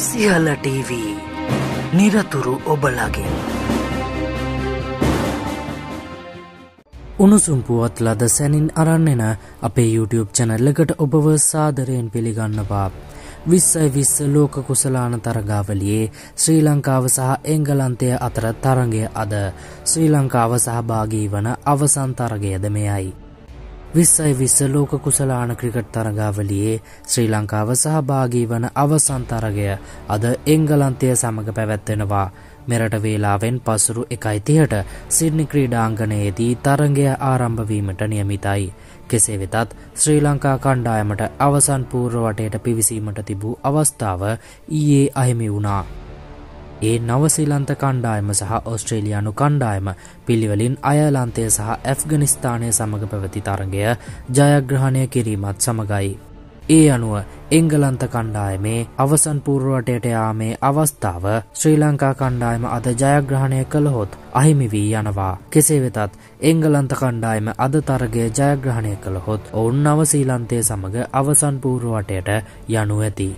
සිහල TV නිරතුරු ඔබලගේ උණුසුම් පුවත් ලද සැනින් අරන්නෙන අපේ YouTube චැනල් එකට ඔබව සාදරයෙන් පිළිගන්නවා. විස්සයි විස්ස ලෝක කුසලාන තරගාවලියේ ශ්‍රී ලංකාව සහ එංගලන්තය අතර තරගය අද ශ්‍රී ලංකාව සහභාගී වන අවසන් තරගයද මෙයයි. විස්සයි විස්ස ලෝක කුසලාන ක්‍රිකට් තරගාවලියේ ශ්‍රී ලංකාව සහභාගී වන අවසන් තරගය අද එංගලන්තය සමඟ පැවැත්වෙනවා. මෙරට වේලාවෙන් පසුරු එකයි තිහට සිඩ්නි ක්‍රීඩාංගනයේදී තරගය ආරම්භවීමට නියමිතයි. කෙසේ වෙතත් ශ්‍රී ලංකා කණ්ඩායමට අවසන් පූර්වවටයට පිවිසීමට තිබූ අවස්ථාව ඊයේ අහිමි වුණා. ඒ නවසීලන්ත කණ්ඩායම සහ ඔස්ට්‍රේලියයානු කණ්ඩායම පිළිවලින් අයලන්තය සහ ඇෆ්ගනිස්ථානය සමඟ පැවති තරගය ජයග්‍රහණය කිරීමත් සමගයි. ඒ අනුව එංගලන්ත කණ්ඩායමේ අවසන් පූර්ුවටයට යාමේ අවස්ථාව ශ්‍රී ලංකා කණ්ඩායම අද ජයග්‍රහණය කළහොත් අහිමි වී යනවා. කෙසේ වෙතත් එංගලන්ත කණ්ඩායම අද තරගේ ජයග්‍රහණය කළහොත් ඔවුන් නවසීලන්තය සමඟ අවසන් පූර්ුවටයට යනු ඇති.